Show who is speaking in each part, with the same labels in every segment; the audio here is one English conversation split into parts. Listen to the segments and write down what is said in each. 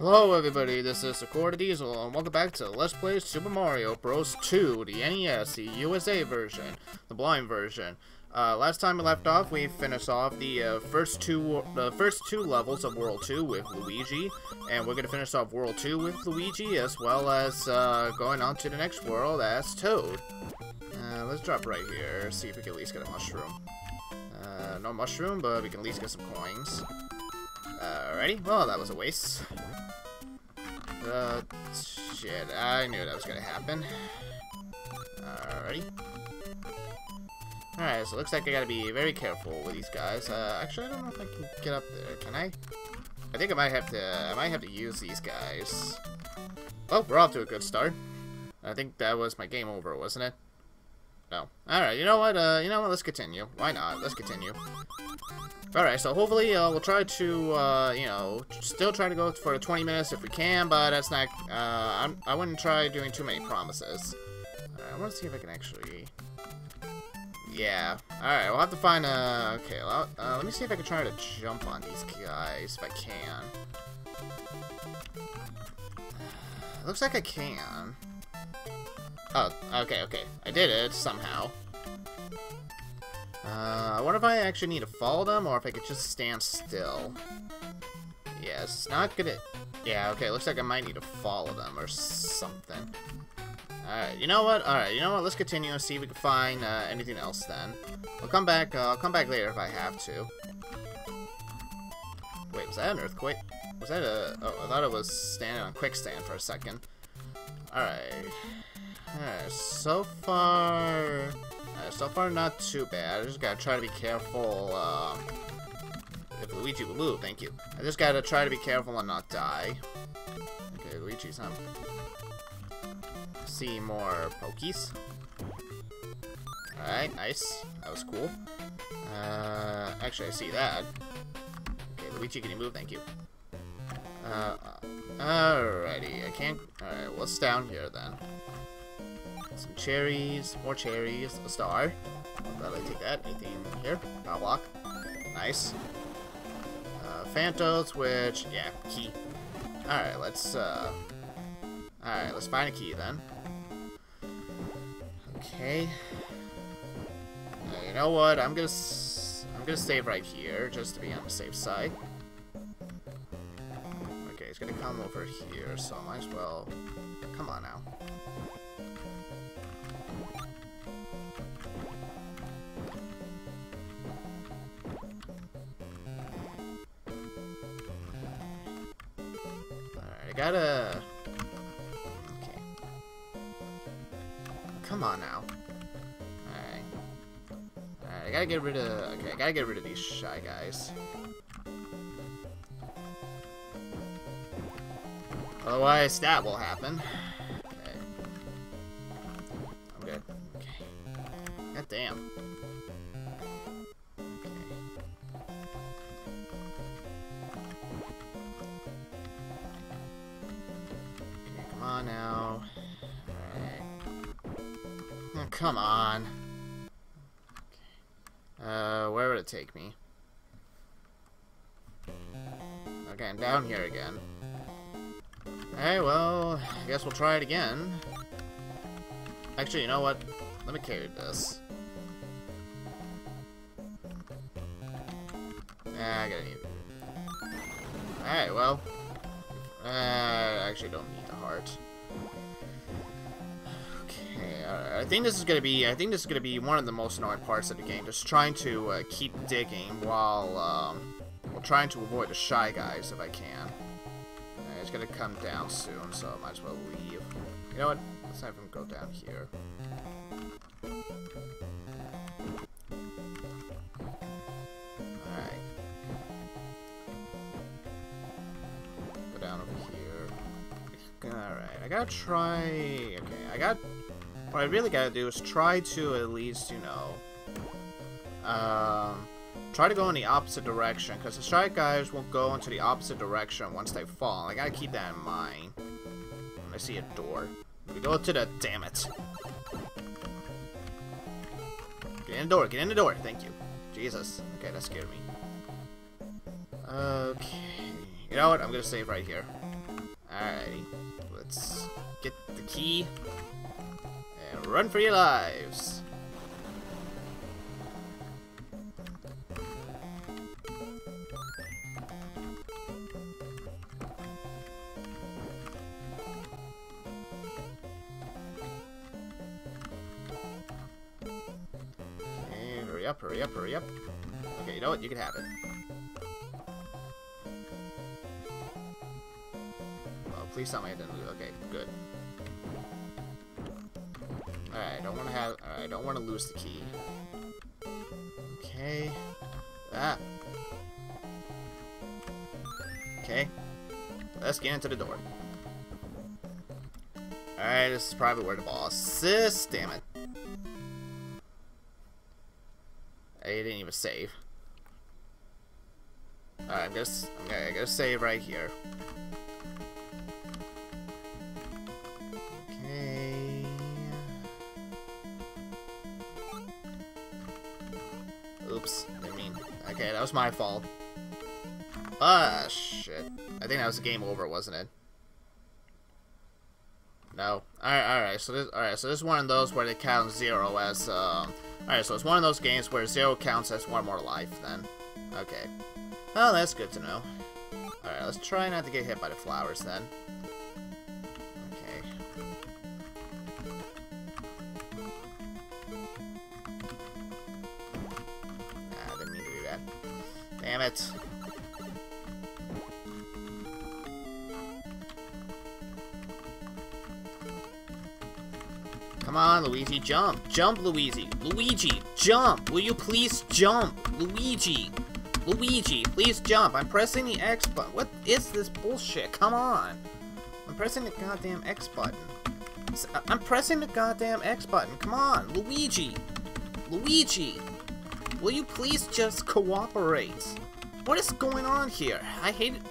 Speaker 1: Hello everybody, this is Sakura Diesel, and welcome back to Let's Play Super Mario Bros. 2, the NES, the USA version, the blind version. Uh, last time we left off, we finished off the uh, first two the first two levels of World 2 with Luigi, and we're going to finish off World 2 with Luigi, as well as uh, going on to the next world as Toad. Uh, let's drop right here, see if we can at least get a mushroom. Uh, no mushroom, but we can at least get some coins. Alrighty, well that was a waste. Uh, shit, I knew that was gonna happen. Alrighty. Alright, so it looks like I gotta be very careful with these guys. Uh, actually, I don't know if I can get up there. Can I? I think I might have to, I might have to use these guys. Oh, we're off to a good start. I think that was my game over, wasn't it? No. Alright, you know what, uh, you know what, let's continue. Why not? Let's continue. Alright, so hopefully uh, we'll try to, uh, you know, still try to go for 20 minutes if we can, but that's not, uh, I'm, I wouldn't try doing too many promises. I want to see if I can actually... Yeah. Alright, we'll have to find a... Okay, well, uh, let me see if I can try to jump on these guys, if I can. Looks like I can. Oh, okay, okay. I did it, somehow. Uh, I wonder if I actually need to follow them, or if I could just stand still. Yeah, it's not gonna... Yeah, okay, looks like I might need to follow them, or something. Alright, you know what? Alright, you know what? Let's continue and see if we can find uh, anything else then. I'll come back, uh, I'll come back later if I have to. Wait, was that an earthquake? Was that a... Oh, I thought it was standing on quicksand for a second. Alright. So far... So far, not too bad. I just gotta try to be careful, uh, If Luigi will move, thank you. I just gotta try to be careful and not die. Okay, Luigi's on. See more Pokeys. Alright, nice. That was cool. Uh, actually, I see that. Okay, Luigi, can you move? Thank you. Uh, alrighty, I can't... Alright, what's down here then? Some cherries, more cherries, a star. I'll gladly take that. Anything here? Power block. Nice. Uh, Phantos, which, yeah, key. Alright, let's, uh... Alright, let's find a key then. Okay. Uh, you know what? I'm gonna... I'm gonna save right here, just to be on the safe side. Okay, he's gonna come over here, so I might as well... Come on now. I gotta... Okay. Come on now. Alright. Alright, I gotta get rid of... Okay, I gotta get rid of these shy guys. Otherwise, that will happen. On now. Oh, come on. Uh, where would it take me? Okay, I'm down here again. Hey, well, I guess we'll try it again. Actually, you know what? Let me carry this. Ah, I gotta need... Alright, well. Uh, I actually don't need the heart. Okay, I think this is gonna be. I think this is gonna be one of the most annoying parts of the game. Just trying to uh, keep digging while, um, trying to avoid the shy guys if I can. Uh, it's gonna come down soon, so I might as well leave. You know what? Let's have him go down here. Gotta try... Okay, I got... What I really gotta do is try to at least, you know... Um... Try to go in the opposite direction, because the strike guys will go into the opposite direction once they fall. I gotta keep that in mind. When I see a door. We go to the... Damn it. Get in the door, get in the door, thank you. Jesus. Okay, that scared me. Okay. You know what? I'm gonna save right here. Alrighty. Let's get the key. And run for your lives. Okay, hurry up, hurry up, hurry up. Okay, you know what? You can have it. Please tell me I didn't. Okay, good. Alright, I don't want to have. Alright, I don't want to lose the key. Okay. Ah. Okay. Let's get into the door. Alright, this is probably where the boss is. Damn it. I didn't even save. Alright, I'm gonna, I'm I'm gonna save right here. That was my fault. Ah, shit. I think that was game over, wasn't it? No. Alright, alright, so this alright, so this is one of those where they count zero as um Alright, so it's one of those games where zero counts as one more life then. Okay. Oh, that's good to know. Alright, let's try not to get hit by the flowers then. Damn it. Come on, Luigi, jump. Jump, Luigi. Luigi, jump. Will you please jump? Luigi. Luigi, please jump. I'm pressing the X button. What is this bullshit? Come on. I'm pressing the goddamn X button. Uh, I'm pressing the goddamn X button. Come on, Luigi. Luigi. Will you please just cooperate? What is going on here? I hate it.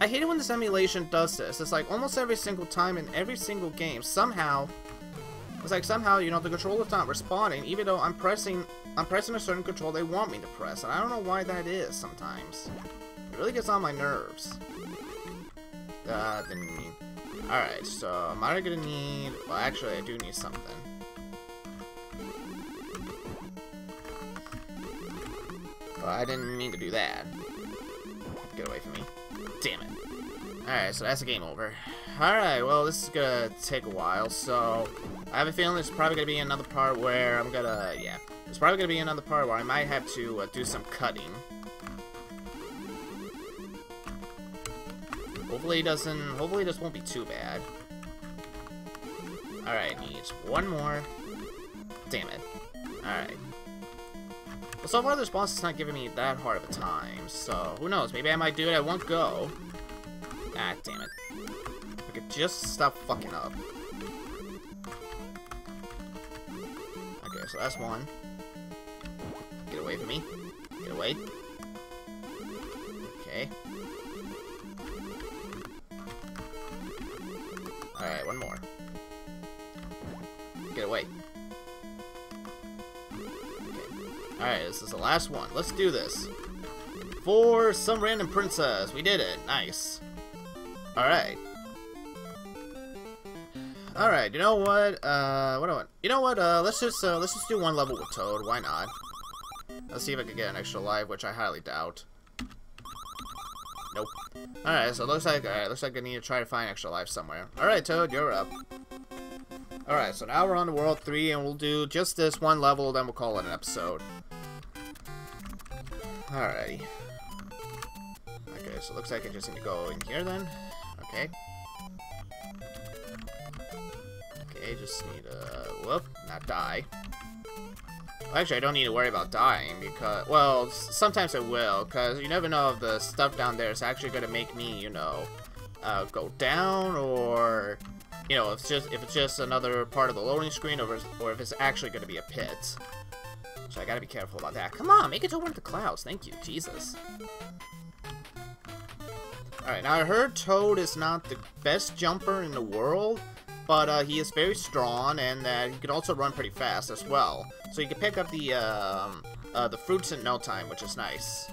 Speaker 1: I hate it when this emulation does this. It's like almost every single time in every single game, somehow it's like somehow, you know, the controller's not responding, even though I'm pressing I'm pressing a certain control they want me to press, and I don't know why that is sometimes. It really gets on my nerves. Uh, didn't mean. Alright, so am I gonna need well actually I do need something. I didn't mean to do that. Get away from me. Damn it. Alright, so that's a game over. Alright, well, this is gonna take a while, so... I have a feeling there's probably gonna be another part where I'm gonna... Yeah. There's probably gonna be another part where I might have to uh, do some cutting. Hopefully it doesn't... Hopefully this won't be too bad. Alright, needs one more. Damn it. Alright. But so far, the response is not giving me that hard of a time, so who knows? Maybe I might do it at one go. Ah, damn it. I could just stop fucking up. Okay, so that's one. Get away from me. Get away. Okay. Alright, one more. Get away. Alright, this is the last one. Let's do this. For some random princess. We did it. Nice. Alright. Alright, you know what? Uh, what do I want? You know what? Uh, let's just, uh, let's just do one level with Toad. Why not? Let's see if I can get an extra life, which I highly doubt. Nope. Alright, so it looks like, alright, looks like I need to try to find extra life somewhere. Alright, Toad, you're up. Alright, so now we're on to World 3, and we'll do just this one level, then we'll call it an episode. Alrighty. Okay, so it looks like I just need to go in here then. Okay. Okay, just need to, whoop, not die. Well, actually, I don't need to worry about dying because, well, sometimes I will, because you never know if the stuff down there is actually going to make me, you know, uh, go down or, you know, if it's just if it's just another part of the loading screen or if it's actually going to be a pit. So I gotta be careful about that. Come on, make it to one of the clouds. Thank you, Jesus. Alright, now I heard Toad is not the best jumper in the world, but uh, he is very strong, and that he can also run pretty fast as well. So you can pick up the um, uh, the fruits in no time, which is nice.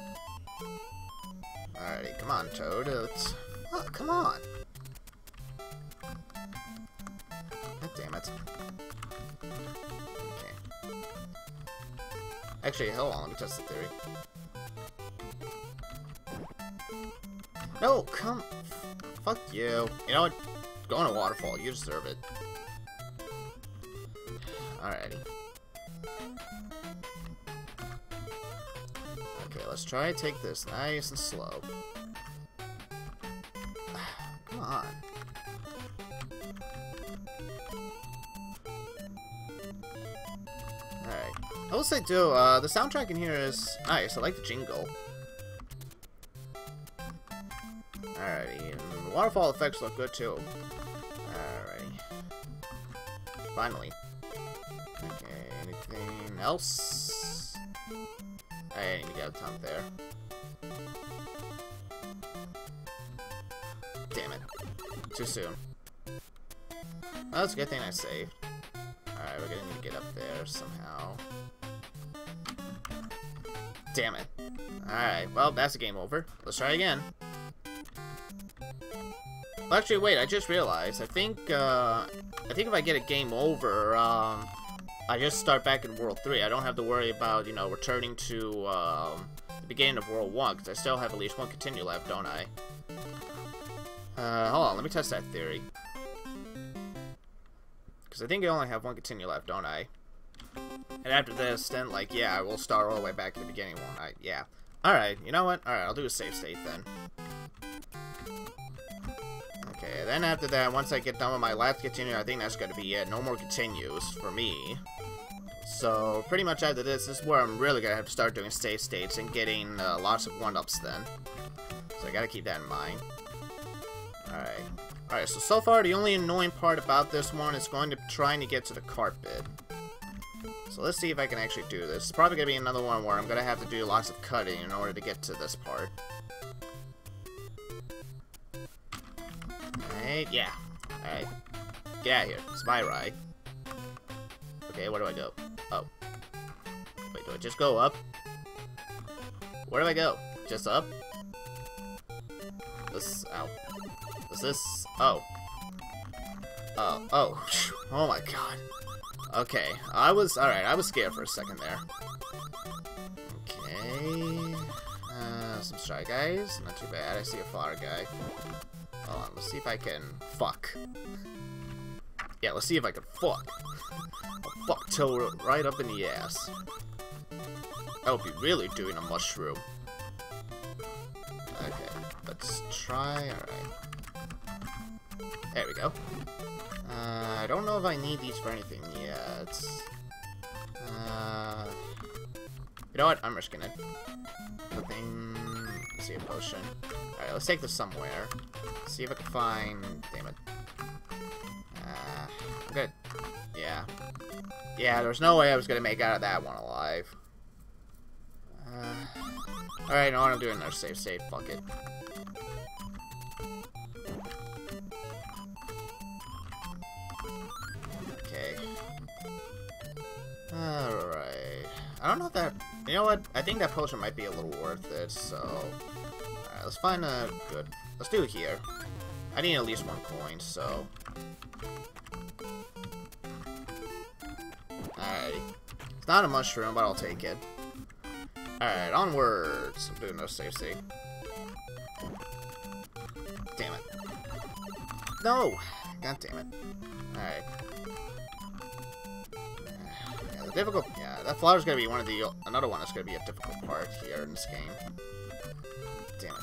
Speaker 1: Alrighty, come on, Toad. Uh, Let's... Oh, come on. God damn it. Actually, hold on, let me test the theory. No, come... Fuck you. You know what? Go on a waterfall, you deserve it. Alrighty. Okay, let's try to take this nice and slow. Will say, too, uh, the soundtrack in here is nice. I like the jingle. Alrighty. And the waterfall effects look good, too. Alrighty. Finally. Okay, anything else? I to get a ton there. Damn it. Too soon. Well, that's a good thing I saved. Alright, we're gonna need to get up there somehow. Damn it. Alright, well, that's a game over. Let's try again. Well, actually, wait, I just realized. I think, uh, I think if I get a game over, um, I just start back in World 3. I don't have to worry about, you know, returning to, um, the beginning of World 1, because I still have at least one continue left, don't I? Uh, hold on, let me test that theory. Because I think I only have one continue left, don't I? And after this, then, like, yeah, I will start all the way back to the beginning, won't I? Yeah. Alright, you know what? Alright, I'll do a save state then. Okay, then after that, once I get done with my last continue, I think that's to be it. No more continues for me. So, pretty much after this, this is where I'm really to have to start doing save states and getting uh, lots of 1-ups then. So I gotta keep that in mind. Alright. Alright, so so far the only annoying part about this one is going to trying to get to the carpet. So let's see if I can actually do this. It's probably going to be another one where I'm going to have to do lots of cutting in order to get to this part. Alright, yeah. Alright. Get out of here. It's my ride. Okay, where do I go? Oh. Wait, do I just go up? Where do I go? Just up? This, ow. Is this, oh. Uh, oh, oh. Oh my god. Okay, I was, alright, I was scared for a second there. Okay. Uh, some Shy Guys, not too bad. I see a Fire Guy. Hold on, let's see if I can fuck. Yeah, let's see if I can fuck. A fuck toe right up in the ass. I would be really doing a mushroom. Okay, let's try, alright. There we go. I don't know if I need these for anything yet. Uh, you know what? I'm risking it. Nothing. See a potion. Alright, let's take this somewhere. See if I can find... Damn it. Uh, good. Yeah. Yeah, there's no way I was gonna make out of that one alive. Uh, Alright, no, I'm doing another save save. Fuck it. Alright. I don't know if that... You know what? I think that potion might be a little worth it, so... Alright, let's find a good... Let's do it here. I need at least one coin, so... Alright. It's not a mushroom, but I'll take it. Alright, onwards. I'm doing no state. Damn it. No! God damn it. Alright. Difficult... Yeah, that flower's gonna be one of the... Another one that's gonna be a difficult part here in this game. Damn it.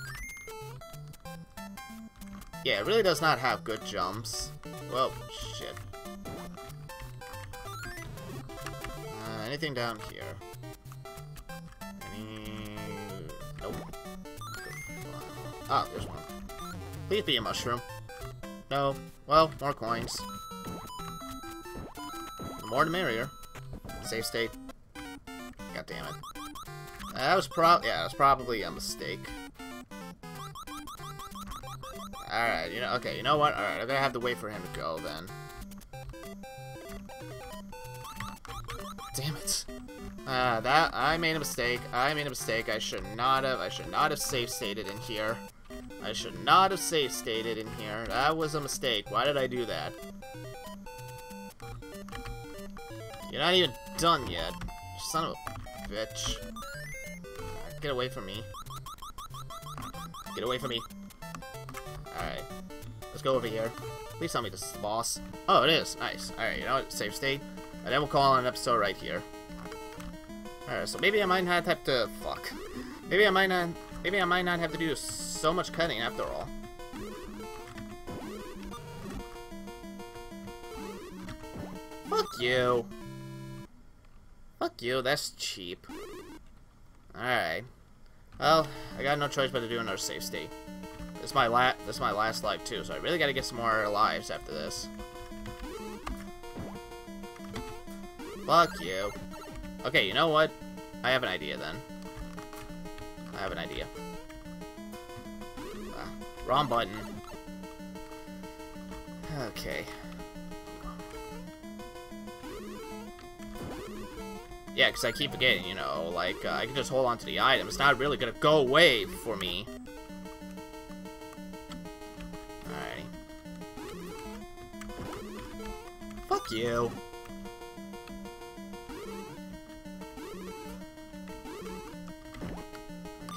Speaker 1: Yeah, it really does not have good jumps. Well, shit. Uh, anything down here? Any... Nope. Ah, there's one. Please be a mushroom. No. Well, more coins. The more the merrier. Save state. God damn it. That was prob- yeah, that was probably a mistake. Alright, you know, okay, you know what? Alright, I'm gonna have to wait for him to go then. Damn it. Uh, that, I made a mistake. I made a mistake. I should not have, I should not have safe stated in here. I should not have safe stated in here. That was a mistake. Why did I do that? You're not even done yet. Son of a bitch. Get away from me. Get away from me. Alright. Let's go over here. Please tell me this is the boss. Oh, it is. Nice. Alright, you know what? Save state. And then we'll call on an episode right here. Alright, so maybe I might not have to... Fuck. Maybe I might not... Maybe I might not have to do so much cutting after all. Fuck you. Fuck you, that's cheap. Alright. Well, I got no choice but to do another save state. This is my la this is my last life too, so I really gotta get some more lives after this. Fuck you. Okay, you know what? I have an idea then. I have an idea. Ah, wrong button. Okay. Yeah, because I keep forgetting, you know, like, uh, I can just hold on to the item. It's not really gonna go away for me. Alrighty. Fuck you.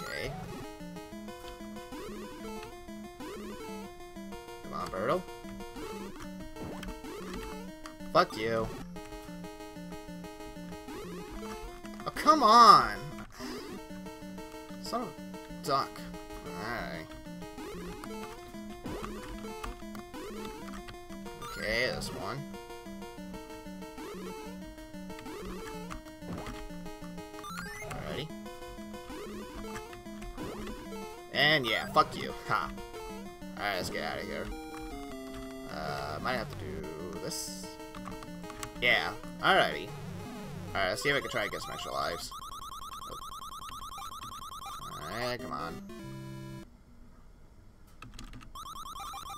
Speaker 1: Okay. Come on, Birdo. Fuck you. Come on! Son of a duck. Alright. Okay, this one. Alrighty. And yeah, fuck you. Ha. Alright, let's get out of here. Uh, might have to do this. Yeah, alrighty. Alright, let's see if I can try and get some extra lives. Alright, come on.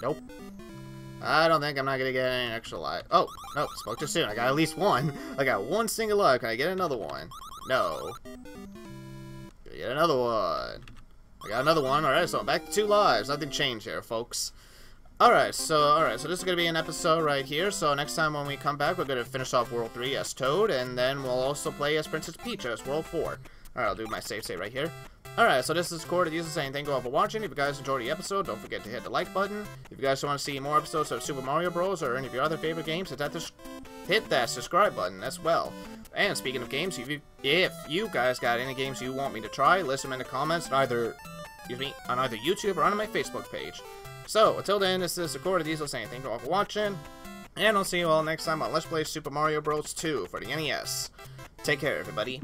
Speaker 1: Nope. I don't think I'm not gonna get any extra life. Oh, no, spoke too soon. I got at least one. I got one single life. Can I get another one? No. Get another one. I got another one. Alright, so I'm back to two lives. Nothing changed here, folks. Alright, so alright, so this is gonna be an episode right here. So next time when we come back, we're gonna finish off World 3 as Toad, and then we'll also play as Princess Peach as World 4. Alright, I'll do my save state right here. Alright, so this is Cordy is saying thank you all for watching. If you guys enjoyed the episode, don't forget to hit the like button. If you guys want to see more episodes of Super Mario Bros. or any of your other favorite games, hit that, hit that subscribe button as well. And speaking of games, if you, if you guys got any games you want me to try, list them in the comments, on either, excuse me, on either YouTube or on my Facebook page. So, until then, this is Sakura Diesel saying thank you all for watching, and I'll see you all next time on Let's Play Super Mario Bros. 2 for the NES. Take care, everybody.